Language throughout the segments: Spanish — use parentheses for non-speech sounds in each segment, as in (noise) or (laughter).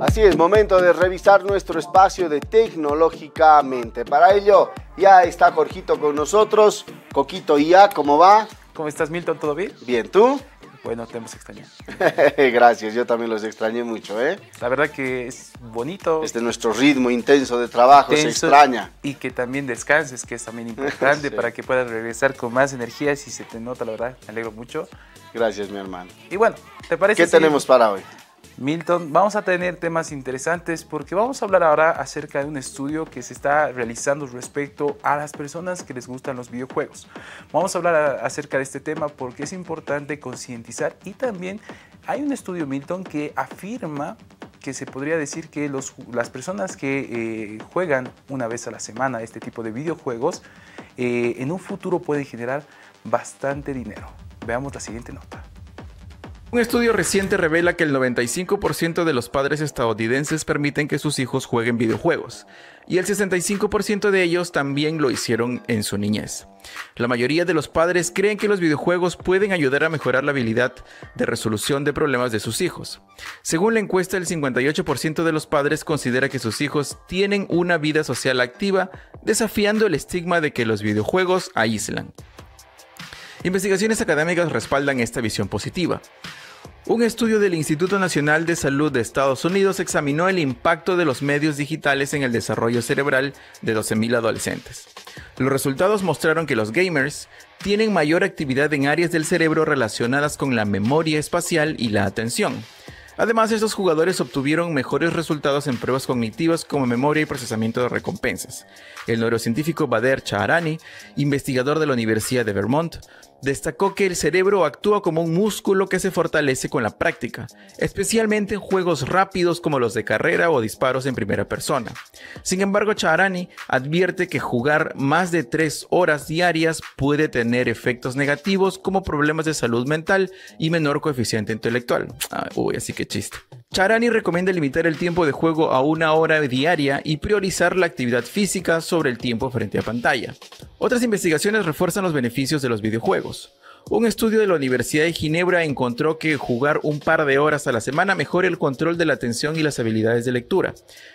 Así es, momento de revisar nuestro espacio de tecnológicamente. Para ello ya está Jorgito con nosotros. Coquito ya, ¿cómo va? ¿Cómo estás, Milton? ¿Todo bien? Bien, ¿tú? Bueno, te hemos extrañado. (laughs) Gracias, yo también los extrañé mucho, ¿eh? La verdad que es bonito. Este nuestro ritmo intenso de trabajo se extraña. Y que también descanses, que es también importante (laughs) para que puedas regresar con más energía. Si se te nota, la verdad, me alegro mucho. Gracias, mi hermano. Y bueno, ¿te parece? ¿Qué tenemos para hoy? Milton, vamos a tener temas interesantes porque vamos a hablar ahora acerca de un estudio que se está realizando respecto a las personas que les gustan los videojuegos. Vamos a hablar acerca de este tema porque es importante concientizar y también hay un estudio, Milton, que afirma que se podría decir que los, las personas que eh, juegan una vez a la semana este tipo de videojuegos eh, en un futuro pueden generar bastante dinero. Veamos la siguiente nota. Un estudio reciente revela que el 95% de los padres estadounidenses permiten que sus hijos jueguen videojuegos, y el 65% de ellos también lo hicieron en su niñez. La mayoría de los padres creen que los videojuegos pueden ayudar a mejorar la habilidad de resolución de problemas de sus hijos. Según la encuesta, el 58% de los padres considera que sus hijos tienen una vida social activa, desafiando el estigma de que los videojuegos aíslan. Investigaciones académicas respaldan esta visión positiva. Un estudio del Instituto Nacional de Salud de Estados Unidos examinó el impacto de los medios digitales en el desarrollo cerebral de 12.000 adolescentes. Los resultados mostraron que los gamers tienen mayor actividad en áreas del cerebro relacionadas con la memoria espacial y la atención. Además, estos jugadores obtuvieron mejores resultados en pruebas cognitivas como memoria y procesamiento de recompensas. El neurocientífico Bader Chaharani, investigador de la Universidad de Vermont, destacó que el cerebro actúa como un músculo que se fortalece con la práctica, especialmente en juegos rápidos como los de carrera o disparos en primera persona. Sin embargo, Chaharani advierte que jugar más de tres horas diarias puede tener efectos negativos como problemas de salud mental y menor coeficiente intelectual. Ah, uy, así que chiste. Charani recomienda limitar el tiempo de juego a una hora diaria y priorizar la actividad física sobre el tiempo frente a pantalla. Otras investigaciones refuerzan los beneficios de los videojuegos. Un estudio de la Universidad de Ginebra encontró que jugar un par de horas a la semana mejora el control de la atención y las habilidades de lectura.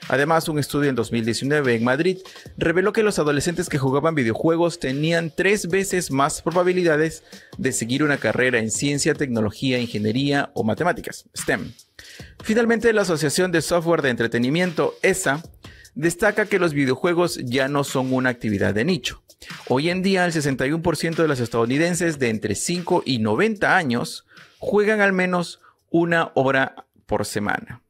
Además, un estudio en 2019 en Madrid reveló que los adolescentes que jugaban videojuegos tenían tres veces más probabilidades de seguir una carrera en ciencia, tecnología, ingeniería o matemáticas, STEM. Finalmente, la Asociación de Software de Entretenimiento, ESA, destaca que los videojuegos ya no son una actividad de nicho. Hoy en día, el 61% de los estadounidenses de entre 5 y 90 años juegan al menos una hora por semana.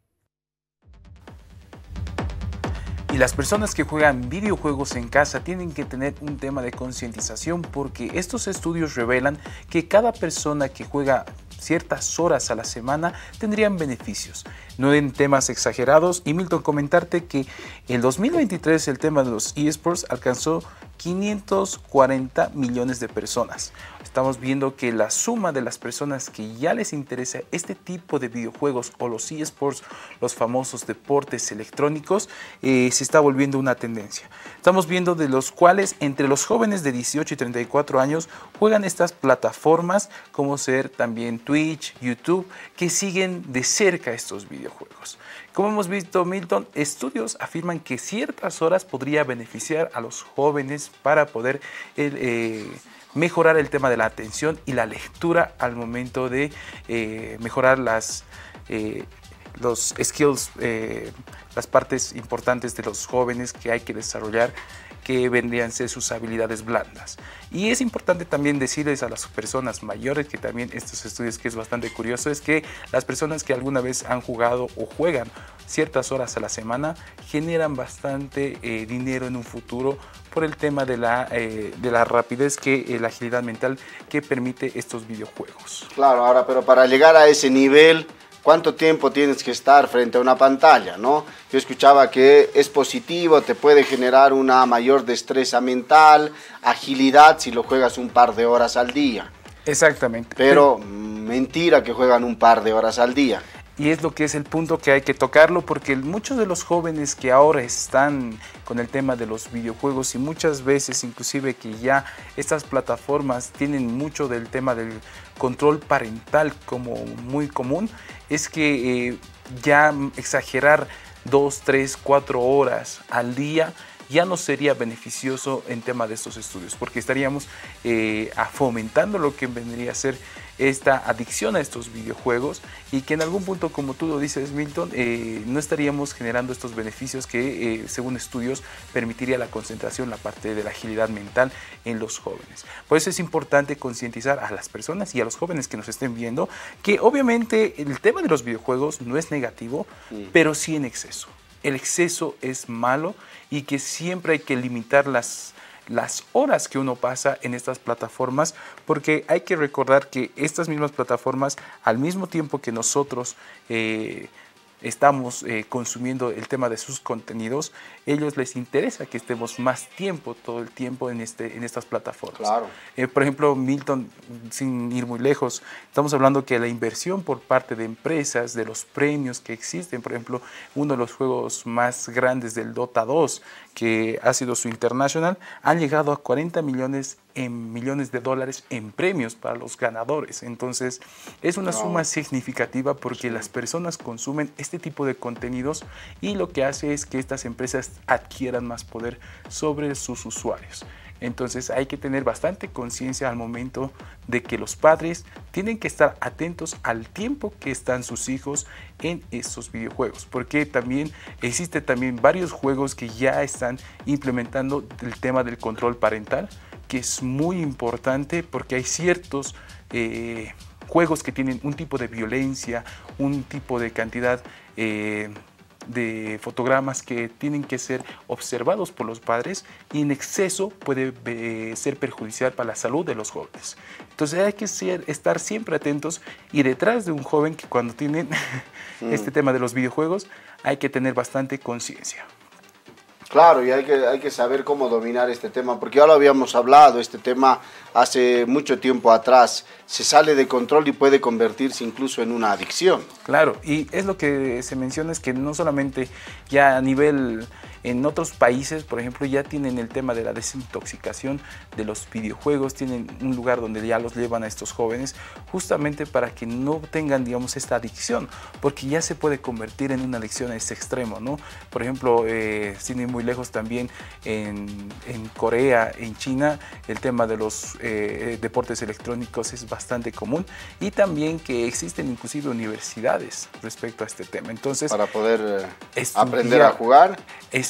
Y las personas que juegan videojuegos en casa tienen que tener un tema de concientización porque estos estudios revelan que cada persona que juega ciertas horas a la semana tendrían beneficios. No en temas exagerados. Y Milton, comentarte que en 2023 el tema de los eSports alcanzó 540 millones de personas. Estamos viendo que la suma de las personas que ya les interesa este tipo de videojuegos o los eSports, los famosos deportes electrónicos, eh, se está volviendo una tendencia. Estamos viendo de los cuales entre los jóvenes de 18 y 34 años juegan estas plataformas como ser también Twitch, YouTube, que siguen de cerca estos videojuegos. Como hemos visto, Milton, estudios afirman que ciertas horas podría beneficiar a los jóvenes para poder eh, mejorar el tema de la atención y la lectura al momento de eh, mejorar las, eh, los skills, las partes importantes de los jóvenes que hay que desarrollar que vendrían a ser sus habilidades blandas. Y es importante también decirles a las personas mayores, que también estos estudios que es bastante curioso, es que las personas que alguna vez han jugado o juegan ciertas horas a la semana generan bastante eh, dinero en un futuro por el tema de la, eh, de la rapidez, que eh, la agilidad mental que permite estos videojuegos. Claro, ahora, pero para llegar a ese nivel cuánto tiempo tienes que estar frente a una pantalla, ¿no? Yo escuchaba que es positivo, te puede generar una mayor destreza mental, agilidad si lo juegas un par de horas al día. Exactamente. Pero mentira que juegan un par de horas al día. Y es lo que es el punto que hay que tocarlo porque muchos de los jóvenes que ahora están con el tema de los videojuegos y muchas veces inclusive que ya estas plataformas tienen mucho del tema del control parental como muy común, es que eh, ya exagerar dos, tres, cuatro horas al día ya no sería beneficioso en tema de estos estudios, porque estaríamos eh, fomentando lo que vendría a ser esta adicción a estos videojuegos y que en algún punto, como tú lo dices, Milton, eh, no estaríamos generando estos beneficios que, eh, según estudios, permitiría la concentración, la parte de la agilidad mental en los jóvenes. Por eso es importante concientizar a las personas y a los jóvenes que nos estén viendo que obviamente el tema de los videojuegos no es negativo, pero sí en exceso. El exceso es malo y que siempre hay que limitar las, las horas que uno pasa en estas plataformas, porque hay que recordar que estas mismas plataformas, al mismo tiempo que nosotros eh, estamos eh, consumiendo el tema de sus contenidos, ellos les interesa que estemos más tiempo, todo el tiempo en, este, en estas plataformas. Claro. Eh, por ejemplo, Milton, sin ir muy lejos, estamos hablando que la inversión por parte de empresas, de los premios que existen, por ejemplo, uno de los juegos más grandes del Dota 2, que ha sido su International, han llegado a 40 millones en millones de dólares en premios para los ganadores. Entonces, es una suma significativa porque las personas consumen este tipo de contenidos y lo que hace es que estas empresas adquieran más poder sobre sus usuarios. Entonces hay que tener bastante conciencia al momento de que los padres tienen que estar atentos al tiempo que están sus hijos en estos videojuegos, porque también existe también varios juegos que ya están implementando el tema del control parental, que es muy importante porque hay ciertos eh, juegos que tienen un tipo de violencia, un tipo de cantidad eh, de fotogramas que tienen que ser observados por los padres y en exceso puede eh, ser perjudicial para la salud de los jóvenes. Entonces hay que ser, estar siempre atentos y detrás de un joven que cuando tiene (laughs) este mm. tema de los videojuegos hay que tener bastante conciencia. Claro, y hay que, hay que saber cómo dominar este tema, porque ya lo habíamos hablado, este tema hace mucho tiempo atrás, se sale de control y puede convertirse incluso en una adicción. Claro, y es lo que se menciona, es que no solamente ya a nivel en otros países, por ejemplo, ya tienen el tema de la desintoxicación de los videojuegos, tienen un lugar donde ya los llevan a estos jóvenes, justamente para que no tengan, digamos, esta adicción, porque ya se puede convertir en una adicción a este extremo, ¿no? Por ejemplo, eh, sin ir muy lejos también en, Corea, en China, el tema de los eh, deportes electrónicos es bastante común y también que existen inclusive universidades respecto a este tema. Entonces, para poder eh, aprender a jugar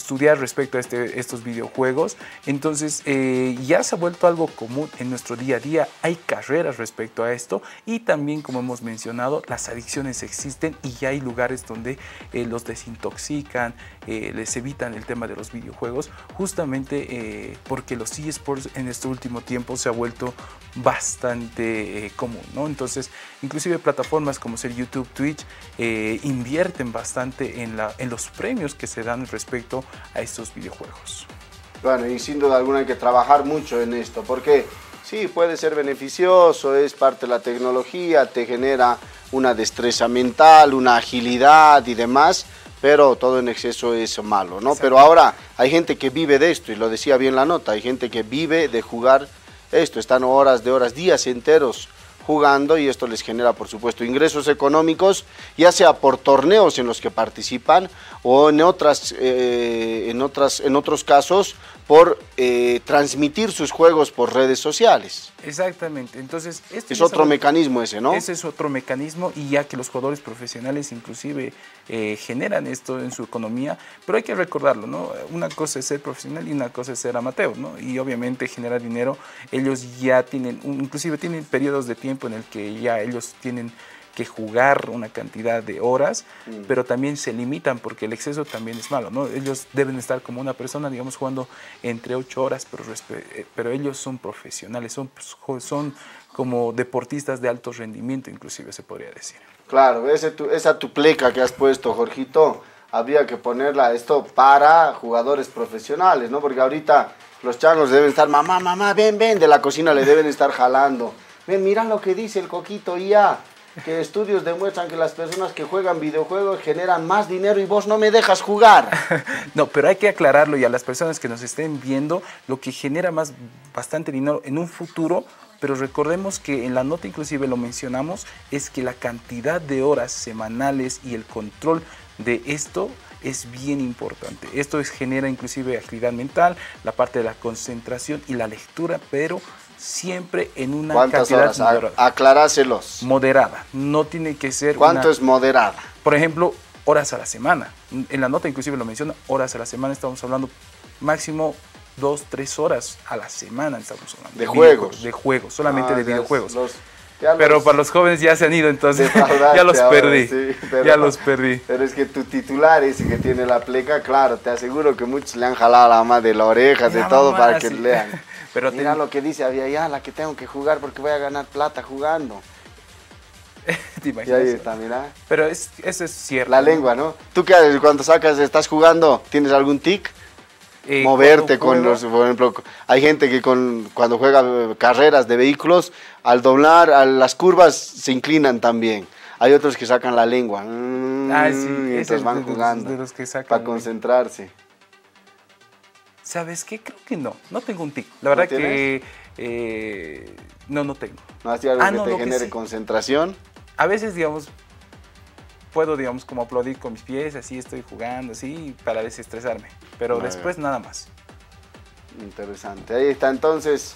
estudiar respecto a este, estos videojuegos. Entonces eh, ya se ha vuelto algo común en nuestro día a día. Hay carreras respecto a esto y también, como hemos mencionado, las adicciones existen y ya hay lugares donde eh, los desintoxican, eh, les evitan el tema de los videojuegos, justamente porque los eSports en este último tiempo se ha vuelto bastante común. ¿no? Entonces, inclusive plataformas como ser YouTube, Twitch, invierten bastante en, la, en los premios que se dan respecto a estos videojuegos. Bueno, y sin duda alguna hay que trabajar mucho en esto, porque sí, puede ser beneficioso, es parte de la tecnología, te genera una destreza mental, una agilidad y demás, pero todo en exceso es malo, ¿no? Pero ahora hay gente que vive de esto, y lo decía bien la nota, hay gente que vive de jugar esto, están horas de horas, días enteros jugando y esto les genera por supuesto ingresos económicos, ya sea por torneos en los que participan o en otras, eh, en otras, en otros casos por eh, transmitir sus juegos por redes sociales. Exactamente, entonces este es otro mecanismo ese, ¿no? Ese es otro mecanismo y ya que los jugadores profesionales inclusive eh, generan esto en su economía, pero hay que recordarlo, ¿no? Una cosa es ser profesional y una cosa es ser amateur, ¿no? Y obviamente generar dinero, ellos ya tienen, inclusive tienen periodos de tiempo en el que ya ellos tienen que jugar una cantidad de horas, mm. pero también se limitan porque el exceso también es malo, ¿no? Ellos deben estar como una persona, digamos, jugando entre ocho horas, pero, eh, pero ellos son profesionales, son, pues, son como deportistas de alto rendimiento, inclusive se podría decir. Claro, ese tu, esa tu pleca que has puesto, Jorgito, habría que ponerla esto para jugadores profesionales, ¿no? Porque ahorita los changos deben estar, mamá, mamá, ven, ven, de la cocina le deben estar jalando. Ven, mira lo que dice el coquito ya que estudios demuestran que las personas que juegan videojuegos generan más dinero y vos no me dejas jugar. (laughs) no, pero hay que aclararlo y a las personas que nos estén viendo, lo que genera más bastante dinero en un futuro pero recordemos que en la nota inclusive lo mencionamos, es que la cantidad de horas semanales y el control de esto es bien importante. Esto es, genera inclusive actividad mental, la parte de la concentración y la lectura, pero siempre en una cantidad horas? Moderada. Aclaráselos. Moderada. No tiene que ser. ¿Cuánto es moderada? Por ejemplo, horas a la semana. En la nota inclusive lo menciona, horas a la semana estamos hablando máximo dos, tres horas a la semana estamos hablando. De, juegos. De juegos, solamente ah, de videojuegos. Pero para los jóvenes ya se han ido, entonces (laughs) ya los perdí. ya los perdí. Pero es que tu titular ese que tiene la pleca, claro, te aseguro que muchos le han jalado la más de la oreja, de todo para que lean. (laughs) Pero Mira lo que dice, había ya la que tengo que jugar porque voy a ganar plata jugando. (laughs) ¿Te imaginas? Y ahí está, mira. Pero es, eso es cierto. La lengua, ¿no? ¿Tú qué haces cuando sacas, estás jugando, tienes algún tic? Eh, moverte con los, por ejemplo, hay gente que con, cuando juega carreras de vehículos, al doblar a las curvas se inclinan también. Hay otros que sacan la lengua. ah, sí, mientras van jugando. para concentrarse. ¿Sabes qué? Creo que no. No tengo un tic. La verdad que eh, no, no tengo. ¿No has algo ah, que te genere concentración? A veces, digamos, puedo, digamos, como aplaudir con mis pies, así estoy jugando, así, para desestresarme. Pero después nada más. Interesante. Ahí está entonces.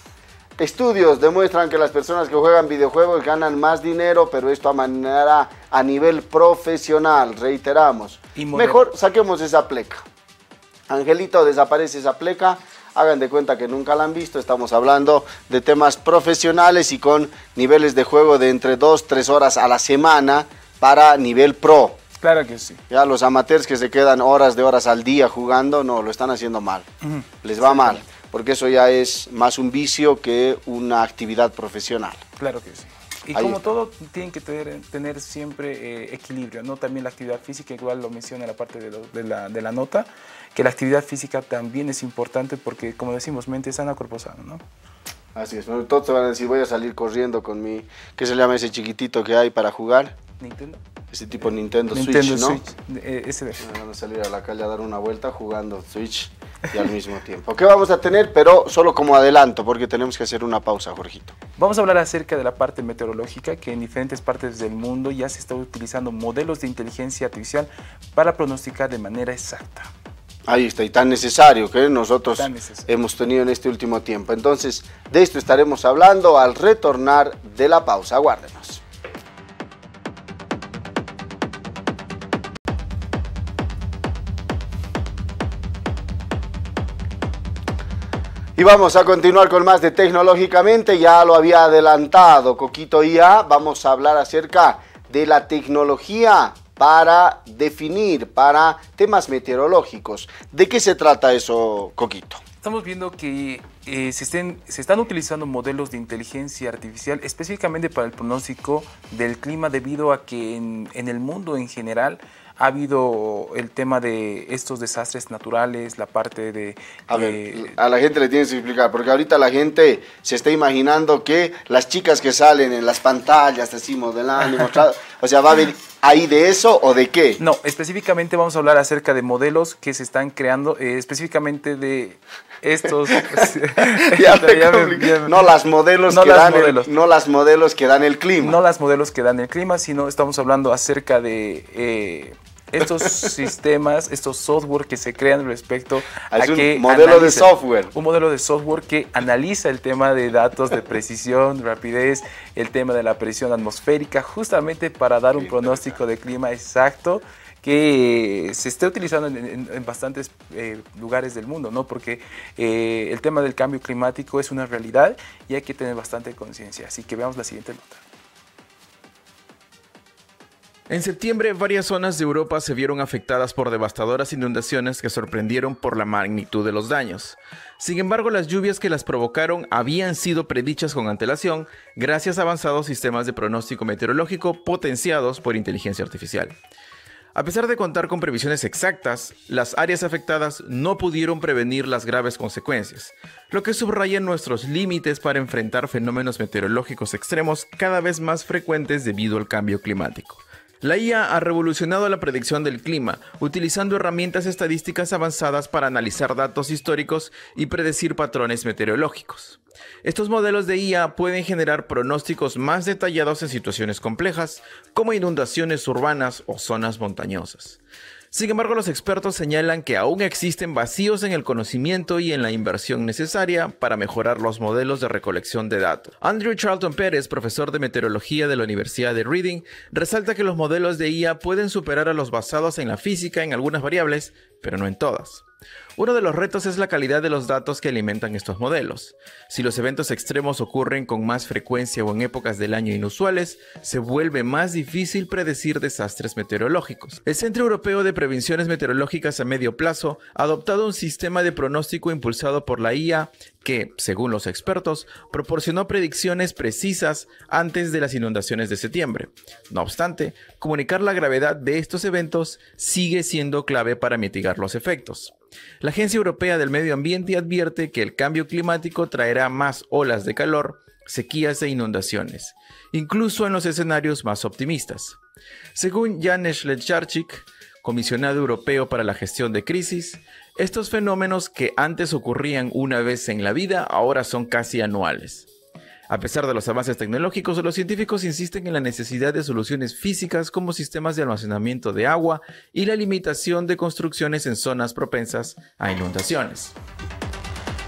Estudios demuestran que las personas que juegan videojuegos ganan más dinero, pero esto a manera a nivel profesional, reiteramos. Mejor saquemos esa pleca. Angelito, desaparece esa pleca. Hagan de cuenta que nunca la han visto. Estamos hablando de temas profesionales y con niveles de juego de entre 2, 3 horas a la semana para nivel pro. Claro que sí. Ya los amateurs que se quedan horas de horas al día jugando, no, lo están haciendo mal. Les va mal, porque eso ya es más un vicio que una actividad profesional. Claro que sí. Y como todo, tienen que tener, tener siempre eh, equilibrio, ¿no? También la actividad física, igual lo menciona la parte de, de, la, de, la, nota, que la actividad física también es importante porque, como decimos, mente sana, cuerpo sano, ¿no? Así es. Todos te van a decir, voy a salir corriendo con mi... ¿Qué se llama ese chiquitito que hay para jugar? Nintendo. Ese tipo Nintendo, Switch, ¿no? Switch, eh, ese de. Van a salir a la calle a dar una vuelta jugando Switch y al mismo tiempo. ¿Qué vamos a tener? Pero solo como adelanto, porque tenemos que hacer una pausa, Jorgito. Vamos a hablar acerca de la parte meteorológica, que en diferentes partes del mundo ya se está utilizando modelos de inteligencia artificial para pronosticar de manera exacta. Ahí está, y tan necesario que nosotros hemos tenido en este último tiempo. Entonces, de esto estaremos hablando al retornar de la pausa. Aguárdenos. Y vamos a continuar con más de Tecnológicamente, ya lo había adelantado Coquito IA, vamos a hablar acerca de la tecnología para definir, para temas meteorológicos. ¿De qué se trata eso, Coquito? Estamos viendo que eh, se, se, están utilizando modelos de inteligencia artificial específicamente para el pronóstico del clima debido a que en el mundo en general ha habido el tema de estos desastres naturales, la parte de... A ver, a la gente le tienes que explicar, porque ahorita la gente se está imaginando que las chicas que salen en las pantallas, así modelando, (laughs) o sea, ¿va a haber ahí de eso o de qué? No, específicamente vamos a hablar acerca de modelos que se están creando, eh, específicamente de estos. No las modelos no que dan El, no las modelos que dan el clima. No las modelos que dan el clima sino estamos hablando acerca de eh, estos sistemas, estos software que se crean respecto a un modelo de software. Un modelo de software que analiza el tema de datos de precisión, rapidez, el tema de la presión atmosférica, justamente para dar un pronóstico de clima exacto que se esté utilizando en, bastantes eh, lugares del mundo, ¿no? Porque eh, el tema del cambio climático es una realidad y hay que tener bastante conciencia. Así que veamos la siguiente nota. En septiembre, varias zonas de Europa se vieron afectadas por devastadoras inundaciones que sorprendieron por la magnitud de los daños. Sin embargo, las lluvias que las provocaron habían sido predichas con antelación gracias a avanzados sistemas de pronóstico meteorológico potenciados por inteligencia artificial. A pesar de contar con previsiones exactas, las áreas afectadas no pudieron prevenir las graves consecuencias, lo que subraya nuestros límites para enfrentar fenómenos meteorológicos extremos cada vez más frecuentes debido al cambio climático. La IA ha revolucionado la predicción del clima, utilizando herramientas estadísticas avanzadas para analizar datos históricos y predecir patrones meteorológicos. Estos modelos de IA pueden generar pronósticos más detallados en situaciones complejas, como inundaciones urbanas o zonas montañosas. Sin embargo, los expertos señalan que aún existen vacíos en el conocimiento y en la inversión necesaria para mejorar los modelos de recolección de datos. Andrew Charlton Pérez, profesor de meteorología de la Universidad de Reading, resalta que los modelos de IA pueden superar a los basados en la física en algunas variables, pero no en todas. Uno de los retos es la calidad de los datos que alimentan estos modelos. Si los eventos extremos ocurren con más frecuencia o en épocas del año inusuales, se vuelve más difícil predecir desastres meteorológicos. El Centro Europeo de Prevenciones Meteorológicas a Medio Plazo ha adoptado un sistema de pronóstico impulsado por la IA que, según los expertos, proporcionó predicciones precisas antes de las inundaciones de septiembre. No obstante, comunicar la gravedad de estos eventos sigue siendo clave para mitigar los efectos. La Agencia Europea del Medio Ambiente advierte que el cambio climático traerá más olas de calor, sequías e inundaciones, incluso en los escenarios más optimistas. Según Janusz Lecharczyk, comisionado europeo para la gestión de crisis, estos fenómenos que antes ocurrían una vez en la vida ahora son casi anuales. A pesar de los avances tecnológicos, los científicos insisten en la necesidad de soluciones físicas como sistemas de almacenamiento de agua y la limitación de construcciones en zonas propensas a inundaciones.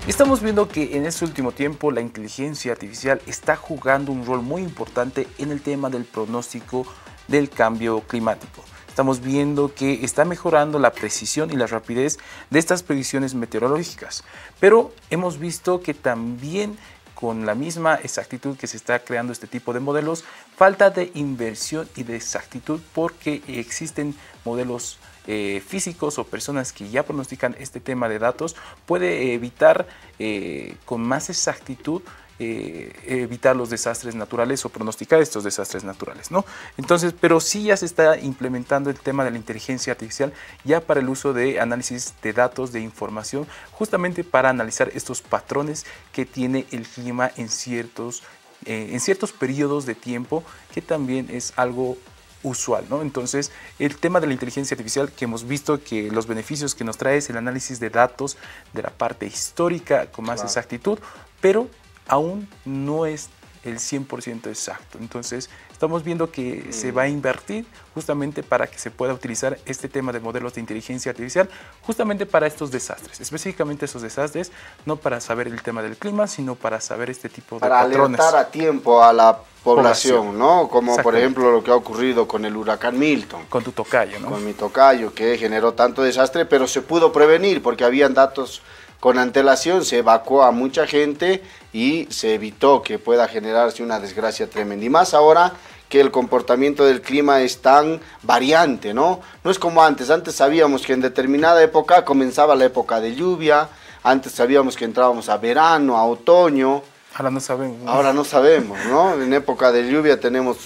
Estamos viendo que en este último tiempo la inteligencia artificial está jugando un rol muy importante en el tema del pronóstico del cambio climático. Estamos viendo que está mejorando la precisión y la rapidez de estas predicciones meteorológicas, pero hemos visto que también con la misma exactitud que se está creando este tipo de modelos, falta de inversión y de exactitud porque existen modelos eh, físicos o personas que ya pronostican este tema de datos, puede evitar eh, con más exactitud eh, evitar los desastres naturales o pronosticar estos desastres naturales, ¿no? Entonces, pero sí ya se está implementando el tema de la inteligencia artificial ya para el uso de análisis de datos, de información, justamente para analizar estos patrones que tiene el clima en ciertos, eh, en ciertos periodos de tiempo, que también es algo usual, ¿no? Entonces, el tema de la inteligencia artificial que hemos visto que los beneficios que nos trae es el análisis de datos de la parte histórica con más exactitud, pero aún no es el 100% exacto. Entonces, estamos viendo que se va a invertir justamente para que se pueda utilizar este tema de modelos de inteligencia artificial justamente para estos desastres, específicamente esos desastres, no para saber el tema del clima, sino para saber este tipo de para patrones. Para alertar a tiempo a la población, ¿no? Como por ejemplo lo que ha ocurrido con el huracán Milton. Con tu tocayo, ¿no? Con mi tocayo, que generó tanto desastre, pero se pudo prevenir porque habían datos con antelación se evacuó a mucha gente y se evitó que pueda generarse una desgracia tremenda. Y más ahora que el comportamiento del clima es tan variante, ¿no? No es como antes, antes sabíamos que en determinada época comenzaba la época de lluvia, antes sabíamos que entrábamos a verano, a otoño. Ahora no sabemos. Ahora no sabemos, ¿no? En época de lluvia tenemos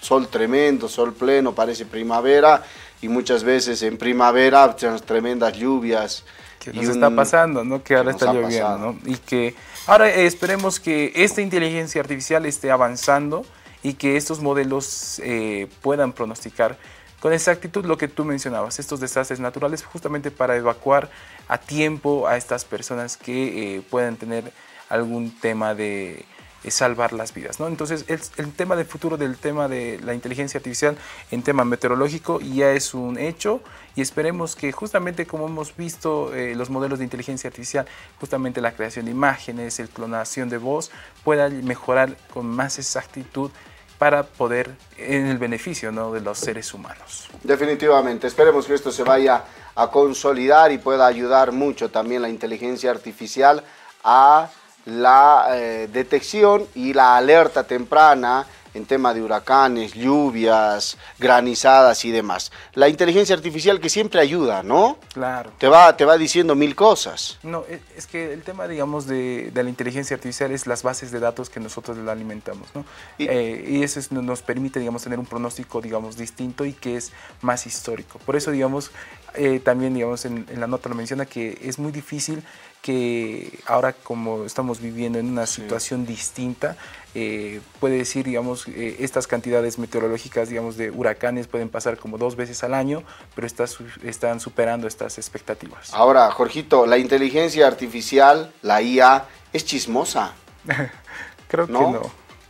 sol tremendo, sol pleno, parece primavera, y muchas veces en primavera tenemos tremendas lluvias que nos está pasando, ¿no? Que ahora está lloviendo, ¿no? Y que ahora esperemos que esta inteligencia artificial esté avanzando y que estos modelos eh, puedan pronosticar con exactitud lo que tú mencionabas, estos desastres naturales, justamente para evacuar a tiempo a estas personas que eh, puedan tener algún tema de salvar las vidas. ¿no? Entonces, el, tema del futuro del tema de la inteligencia artificial en tema meteorológico ya es un hecho y esperemos que justamente como hemos visto eh, los modelos de inteligencia artificial, justamente la creación de imágenes, el clonación de voz, pueda mejorar con más exactitud para poder en el beneficio ¿no? de los seres humanos. Definitivamente, esperemos que esto se vaya a consolidar y pueda ayudar mucho también la inteligencia artificial a la eh, detección y la alerta temprana en tema de huracanes, lluvias, granizadas y demás. La inteligencia artificial que siempre ayuda, ¿no? Claro. Te va, te va diciendo mil cosas. No, e, es que el tema, digamos, de, de la inteligencia artificial es las bases de datos que nosotros la alimentamos, ¿no? Y- Eh, y eso es- nos permite, digamos, tener un pronóstico, digamos, distinto y que es más histórico. Por eso, digamos, eh, también, digamos, en, en la nota lo menciona que es muy difícil que ahora como estamos viviendo en una situación distinta, eh, puede decir, digamos, eh, estas cantidades meteorológicas, digamos, de huracanes pueden pasar como dos veces al año, pero está su- están superando estas expectativas. Ahora, Jorgito, la inteligencia artificial, la IA, es chismosa. (laughs) Creo que ¿No?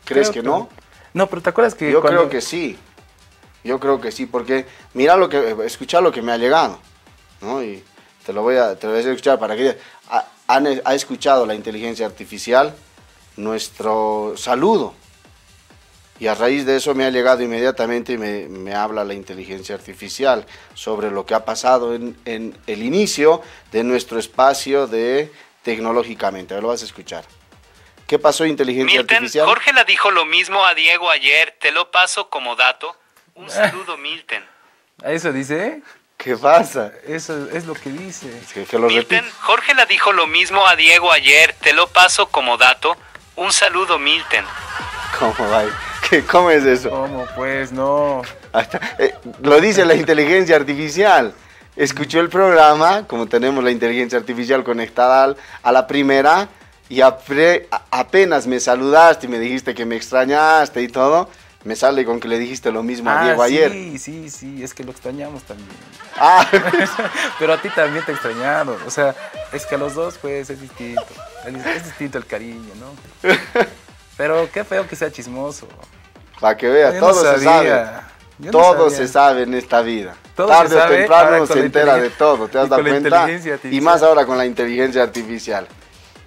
¿Crees Creo que no? No, pero ¿te acuerdas que Yo cuando- creo que sí. Yo creo que sí, porque mira lo que, escucha lo que me ha llegado, ¿no? Y te lo voy a, te lo voy a escuchar para que han- ha escuchado la inteligencia artificial nuestro saludo. Y a raíz de eso me ha llegado inmediatamente y me, me habla la inteligencia artificial sobre lo que ha pasado en, en el inicio de nuestro espacio de tecnológicamente. A ver, Lo vas a escuchar. ¿Qué pasó inteligencia Milton, artificial? Jorge le dijo lo mismo a Diego ayer, te lo paso como dato. Un (laughs) saludo, Milton. ¿A eso dice? ¿Qué pasa? Eso es lo que dice. Que, que lo. Milton, Jorge le dijo lo mismo a Diego ayer, te lo paso como dato. Un saludo, Milton. ¿Cómo va? ¿Qué, ¿Cómo es eso? ¿Cómo? Pues no. Hasta- eh, lo dice la inteligencia artificial. Escuchó el programa, como tenemos la inteligencia artificial conectada al- a la primera, y apre- a- apenas me saludaste y me dijiste que me extrañaste y todo, me sale con que le dijiste lo mismo a Diego Ah, sí, ayer. sí, sí, es que lo extrañamos también. Ah, (laughs) Pero a ti también te extrañaron. O sea, es que a los dos, pues, es distinto. Es, distinto el cariño, ¿no? (laughs) Pero qué feo que sea chismoso. para que vea, Yo no todo se sabe. no todo sabía. se sabe en esta vida. Todo Tarde se o temprano se entera de todo, ¿te has dado cuenta? Y más ahora con la inteligencia artificial.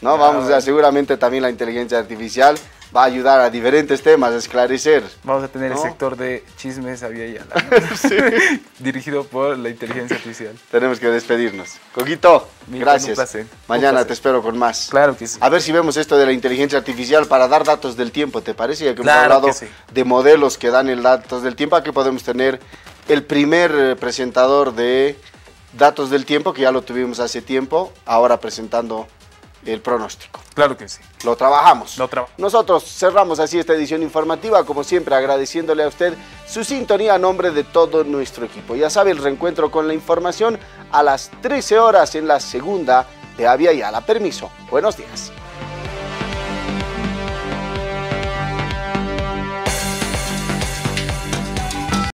¿No? Vamos, o sea, seguramente también la inteligencia artificial va a ayudar a diferentes temas, a esclarecer. Vamos a tener ¿No? el sector de chismes había ya (laughs) (laughs) dirigido por la inteligencia artificial. Tenemos que despedirnos. Coquito, gracias. un placer. Un Mañana placer. te espero con más. Claro que sí. A ver si vemos esto de la inteligencia artificial para dar datos del tiempo, ¿te parece? Ya que Claro hemos hablado que sí. de modelos que dan el datos del tiempo, aquí podemos tener el primer eh, presentador de datos del tiempo, que ya lo tuvimos hace tiempo, ahora presentando el pronóstico. Claro que sí. Lo trabajamos. Lo Nosotros cerramos así esta edición informativa, como siempre agradeciéndole a usted su sintonía a nombre de todo nuestro equipo. Ya sabe, el reencuentro con la información a las 13 horas en la segunda de Avia Yala. Permiso. Buenos días.